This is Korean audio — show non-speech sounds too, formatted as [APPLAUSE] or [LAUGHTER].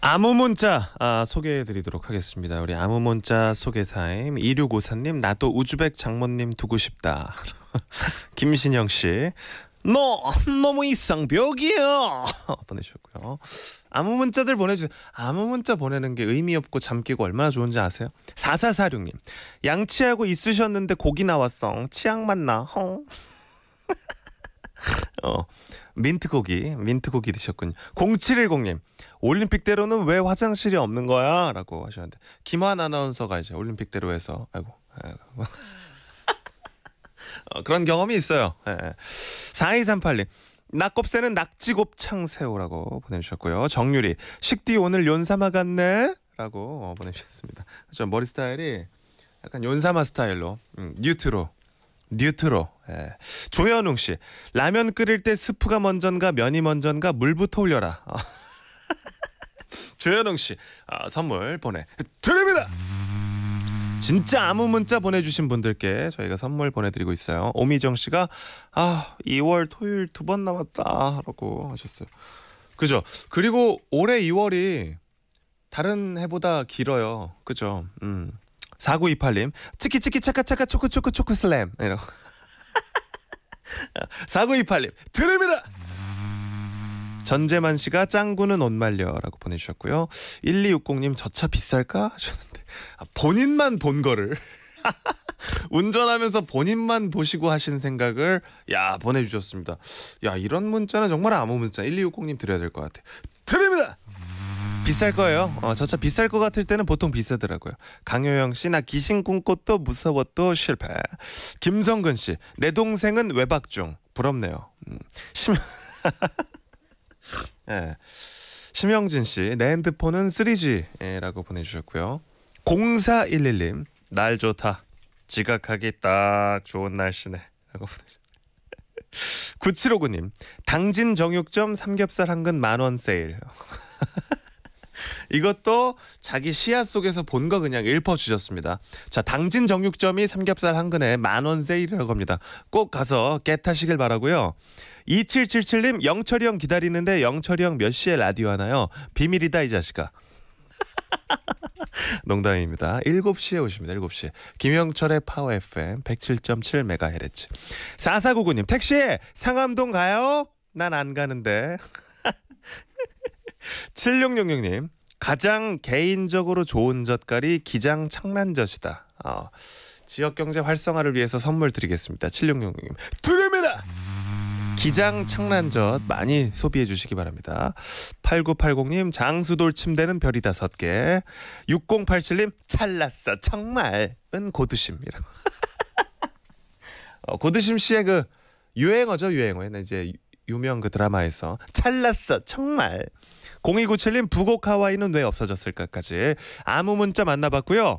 아무 문자 아, 소개해드리도록 하겠습니다. 우리 아무 문자 소개 타임 2654님 나도 우즈벡 장모님 두고 싶다. [LAUGHS] 김신영 씨. 너 너무 이상벽이야 [LAUGHS] 보내주셨고요. 아무 문자들 보내주세요. 아무 문자 보내는 게 의미 없고 잠 깨고 얼마나 좋은지 아세요? 4446님 양치하고 있으셨는데 고기 나왔어. 치약 맛나. 헝. 어, 민트고기, 민트고기 드셨군요. 0710님, 올림픽대로는 왜 화장실이 없는 거야? 라고 하셨는데, 김환 아나운서가 이제 올림픽대로에서, 아이고, 아이고. [LAUGHS] 어, 그런 경험이 있어요. 예. 4238님, 낙곱새는 낙지곱창 새우라고 보내주셨고요. 정유리, 식디 오늘 연사마 같네? 라고 보내주셨습니다. 저 머리 스타일이 약간 연사마 스타일로, 음, 뉴트로. 뉴트로. 예. 조현웅 씨. 라면 끓일 때 스프가 먼저인가 면이 먼저인가 물부터 올려라. 어. [LAUGHS] 조현웅 씨. 아, 선물 보내 드립니다. 진짜 아무 문자 보내주신 분들께 저희가 선물 보내드리고 있어요. 오미정 씨가 아 2월 토요일 두 번 남았다라고 하셨어요. 그죠? 그리고 올해 2월이 다른 해보다 길어요. 그죠? 음. 4928님 치키치키 차카차카 초코초코 초코슬램 이라고 4928님 드립니다! 전재만 씨가 짱구는 옷 말려라고 보내주셨고요. 1260님 저 차 비쌀까? 하셨는데 아, 본인만 본 거를. [LAUGHS] 운전하면서 본인만 보시고 하신 생각을 야 보내주셨습니다. 야 이런 문자는 정말 아무 문자 1260님 드려야 될 것 같아요 드립니다 비쌀 거예요. 어, 저차 비쌀 것 같을 때는 보통 비싸더라고요. 강효영 씨, 나 귀신 꿈꽃도 무서워도 실패. 김성근 씨, 내 동생은 외박 중. 부럽네요. 음. 심... 네. [LAUGHS] 심영진 씨, 내 핸드폰은 3G라고 보내주셨고요. 0411님, 날 좋다. 지각하기 딱 좋은 날씨네. 라고 보내주셨어요. 9759님, [LAUGHS] 당진 정육점 삼겹살 한 근 만원 세일. [LAUGHS] 이것도 자기 시야 속에서 본 거 그냥 읽어 주셨습니다. 자, 당진 정육점이 삼겹살 한 근에 만원 세일이라고 합니다. 꼭 가서 깨타시길 바라고요. 2777님 영철이 형 기다리는데 영철이 형 몇 시에 라디오 하나요? 비밀이다 이 자식아. [LAUGHS] 농담입니다. 7시에 오십니다. 7시. 김영철의 파워 FM 107.7MHz. 4499님 택시 상암동 가요? 난 안 가는데. [LAUGHS] 7666님 가장 개인적으로 좋은 젓갈이 기장 창란젓이다. 어, 지역 경제 활성화를 위해서 선물 드리겠습니다. 7666님 드립니다. 기장 창란젓 많이 소비해 주시기 바랍니다. 8980님 장수돌 침대는 별이 다섯 개. 6087님 찰났어 정말은 고드심이라고. [LAUGHS] 어, 고드심 씨의 그 유행어죠 유행어. 옛날 이제 유명 그 드라마에서 찰났어 정말. 0297님 부곡 하와이는 왜 없어졌을까까지 아무 문자 만나봤고요